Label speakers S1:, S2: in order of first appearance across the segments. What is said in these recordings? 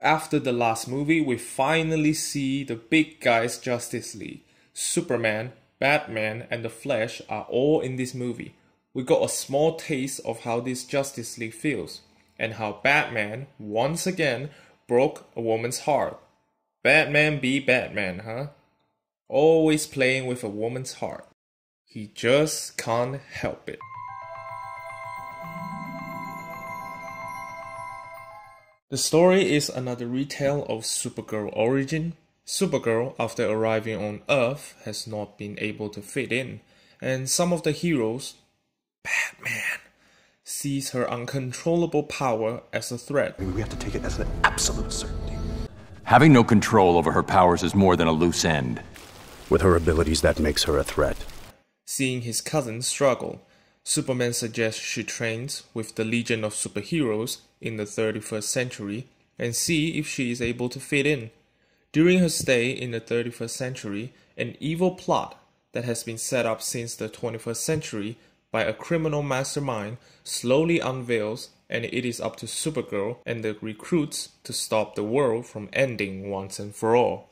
S1: After the last movie, we finally see the big guys Justice League. Superman, Batman, and the Flash are all in this movie. We got a small taste of how this Justice League feels, and how Batman, once again, broke a woman's heart. Batman be Batman, huh? Always playing with a woman's heart. He just can't help it. The story is another retell of Supergirl origin. Supergirl, after arriving on Earth, has not been able to fit in, and some of the heroes, Batman, sees her uncontrollable power as a threat.
S2: We have to take it as an absolute certainty.
S3: Having no control over her powers is more than a loose end.
S2: With her abilities, that makes her a threat.
S1: Seeing his cousin struggle, Superman suggests she trains with the Legion of Superheroes in the 31st century and see if she is able to fit in. During her stay in the 31st century, an evil plot that has been set up since the 21st century by a criminal mastermind slowly unveils and it is up to Supergirl and the recruits to stop the world from ending once and for all.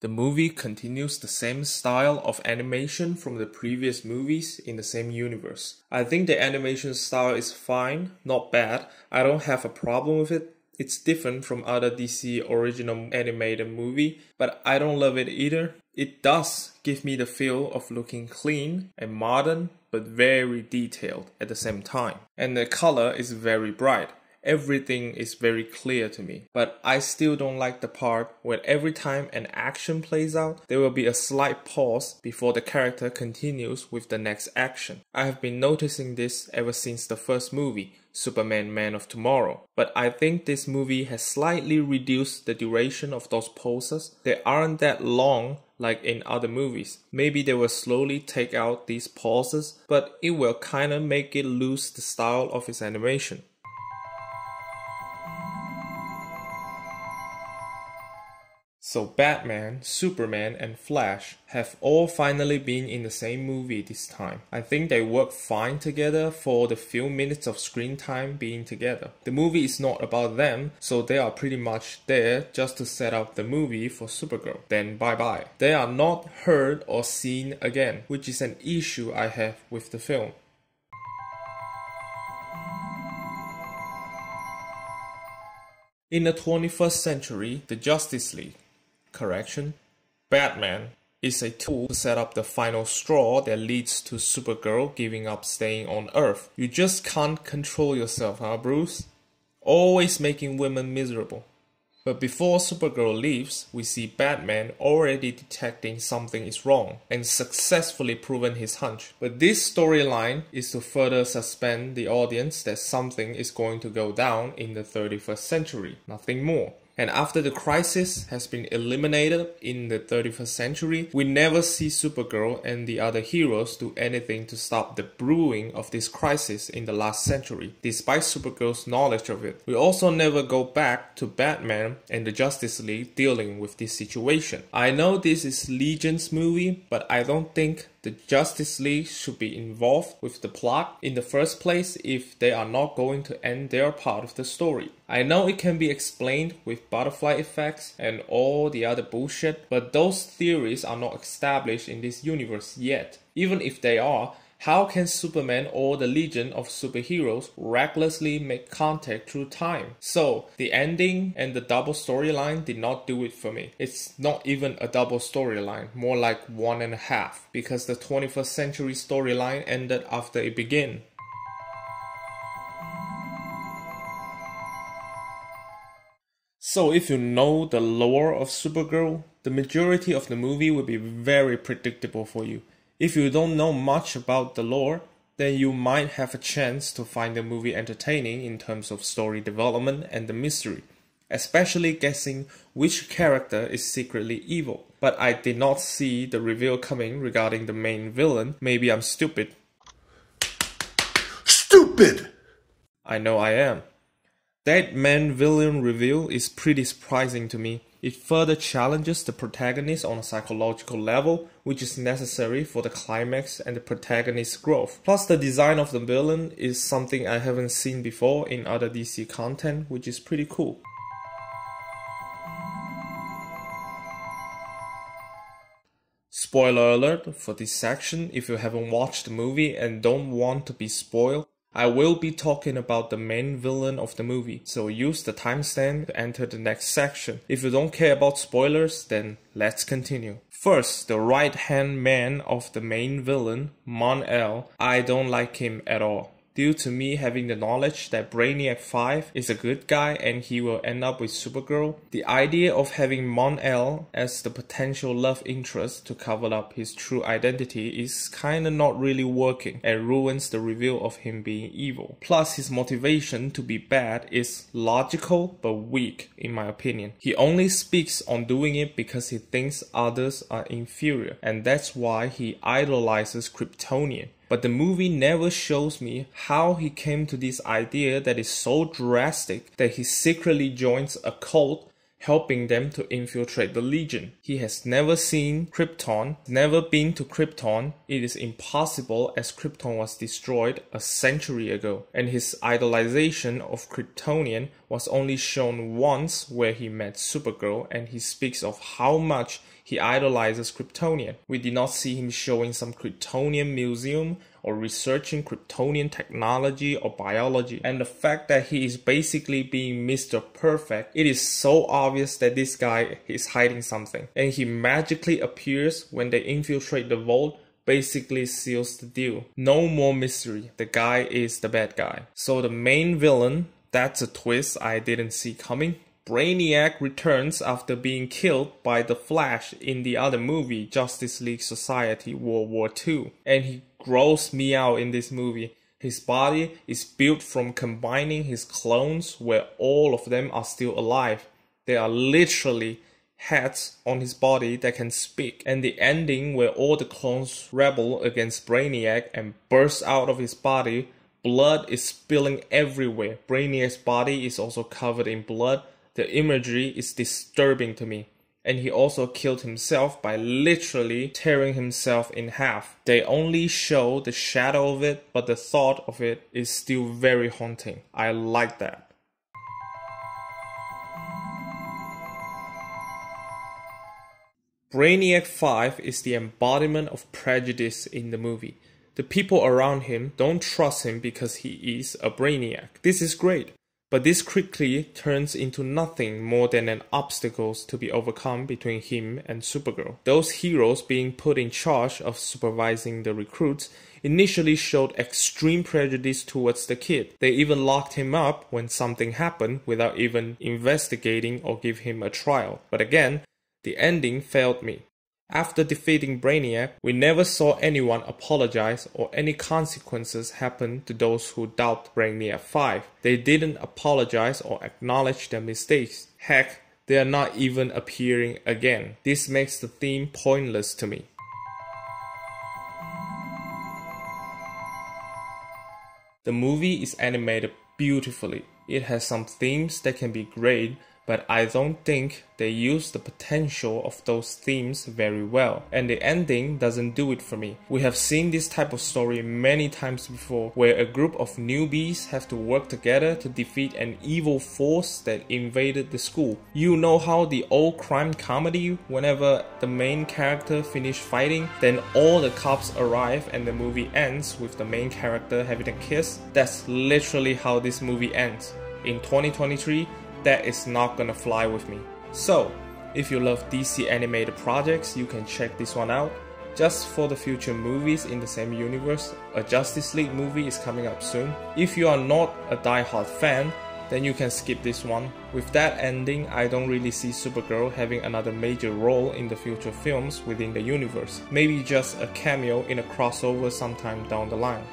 S1: The movie continues the same style of animation from the previous movies in the same universe. I think the animation style is fine, not bad. I don't have a problem with it. It's different from other DC original animated movie, but I don't love it either. It does give me the feel of looking clean and modern, but very detailed at the same time. And the color is very bright everything is very clear to me. But I still don't like the part where every time an action plays out, there will be a slight pause before the character continues with the next action. I have been noticing this ever since the first movie, Superman Man of Tomorrow. But I think this movie has slightly reduced the duration of those pauses. They aren't that long like in other movies. Maybe they will slowly take out these pauses, but it will kinda make it lose the style of its animation. So Batman, Superman, and Flash have all finally been in the same movie this time. I think they work fine together for the few minutes of screen time being together. The movie is not about them, so they are pretty much there just to set up the movie for Supergirl. Then bye bye. They are not heard or seen again, which is an issue I have with the film. In the 21st century, the Justice League correction, Batman is a tool to set up the final straw that leads to Supergirl giving up staying on Earth. You just can't control yourself, huh, Bruce? Always making women miserable. But before Supergirl leaves, we see Batman already detecting something is wrong and successfully proven his hunch. But this storyline is to further suspend the audience that something is going to go down in the 31st century, nothing more. And after the crisis has been eliminated in the 31st century, we never see Supergirl and the other heroes do anything to stop the brewing of this crisis in the last century, despite Supergirl's knowledge of it. We also never go back to Batman and the Justice League dealing with this situation. I know this is Legion's movie, but I don't think the Justice League should be involved with the plot in the first place if they are not going to end their part of the story. I know it can be explained with butterfly effects and all the other bullshit, but those theories are not established in this universe yet. Even if they are, how can Superman or the Legion of Superheroes recklessly make contact through time? So, the ending and the double storyline did not do it for me. It's not even a double storyline, more like one and a half, because the 21st century storyline ended after it began. So, if you know the lore of Supergirl, the majority of the movie will be very predictable for you. If you don't know much about the lore, then you might have a chance to find the movie entertaining in terms of story development and the mystery, especially guessing which character is secretly evil. But I did not see the reveal coming regarding the main villain. Maybe I'm stupid.
S2: Stupid!
S1: I know I am. That main villain reveal is pretty surprising to me. It further challenges the protagonist on a psychological level, which is necessary for the climax and the protagonist's growth. Plus, the design of the villain is something I haven't seen before in other DC content, which is pretty cool. Spoiler alert for this section if you haven't watched the movie and don't want to be spoiled. I will be talking about the main villain of the movie, so use the timestamp to enter the next section. If you don't care about spoilers, then let's continue. First, the right hand man of the main villain, Mon-El, I don't like him at all due to me having the knowledge that Brainiac 5 is a good guy and he will end up with Supergirl, the idea of having Mon-El as the potential love interest to cover up his true identity is kinda not really working and ruins the reveal of him being evil. Plus, his motivation to be bad is logical but weak, in my opinion. He only speaks on doing it because he thinks others are inferior, and that's why he idolizes Kryptonian. But the movie never shows me how he came to this idea that is so drastic that he secretly joins a cult helping them to infiltrate the Legion. He has never seen Krypton, never been to Krypton. It is impossible as Krypton was destroyed a century ago. And his idolization of Kryptonian was only shown once where he met Supergirl and he speaks of how much he idolizes Kryptonian. We did not see him showing some Kryptonian museum or researching Kryptonian technology or biology. And the fact that he is basically being Mr. Perfect, it is so obvious that this guy is hiding something. And he magically appears when they infiltrate the vault basically seals the deal. No more mystery. The guy is the bad guy. So the main villain, that's a twist I didn't see coming. Brainiac returns after being killed by the Flash in the other movie, Justice League Society World War II, and he grows me out in this movie. His body is built from combining his clones where all of them are still alive. They are literally heads on his body that can speak, and the ending where all the clones rebel against Brainiac and burst out of his body, blood is spilling everywhere. Brainiac's body is also covered in blood the imagery is disturbing to me. And he also killed himself by literally tearing himself in half. They only show the shadow of it, but the thought of it is still very haunting. I like that. Brainiac 5 is the embodiment of prejudice in the movie. The people around him don't trust him because he is a Brainiac. This is great. But this quickly turns into nothing more than an obstacles to be overcome between him and Supergirl. Those heroes being put in charge of supervising the recruits initially showed extreme prejudice towards the kid. They even locked him up when something happened without even investigating or give him a trial. But again, the ending failed me. After defeating Brainiac, we never saw anyone apologize or any consequences happen to those who doubt Brainiac 5. They didn't apologize or acknowledge their mistakes. Heck, they are not even appearing again. This makes the theme pointless to me. The movie is animated beautifully. It has some themes that can be great, but I don't think they use the potential of those themes very well, and the ending doesn't do it for me. We have seen this type of story many times before, where a group of newbies have to work together to defeat an evil force that invaded the school. You know how the old crime comedy, whenever the main character finish fighting, then all the cops arrive and the movie ends with the main character having a kiss? That's literally how this movie ends. In 2023, that is not gonna fly with me. So, if you love DC animated projects, you can check this one out. Just for the future movies in the same universe, a Justice League movie is coming up soon. If you are not a die-hard fan, then you can skip this one. With that ending, I don't really see Supergirl having another major role in the future films within the universe. Maybe just a cameo in a crossover sometime down the line.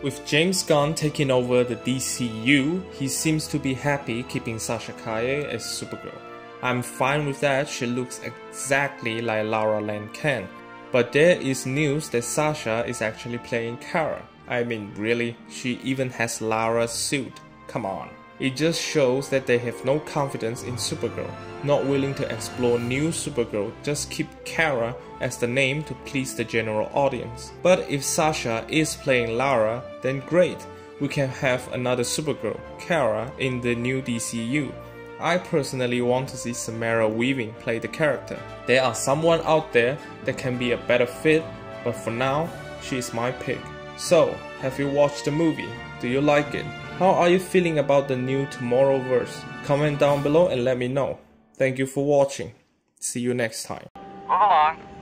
S1: With James Gunn taking over the DCU, he seems to be happy keeping Sasha Calle as Supergirl. I'm fine with that, she looks exactly like Lara Lane-Kent. But there is news that Sasha is actually playing Kara. I mean, really? She even has Lara's suit. Come on. It just shows that they have no confidence in Supergirl, not willing to explore new Supergirl, just keep Kara as the name to please the general audience. But if Sasha is playing Lara, then great, we can have another Supergirl, Kara, in the new DCU. I personally want to see Samara Weaving play the character. There are someone out there that can be a better fit, but for now, she is my pick. So, have you watched the movie? Do you like it? How are you feeling about the new Tomorrowverse? Comment down below and let me know. Thank you for watching. See you next time.
S4: Move along.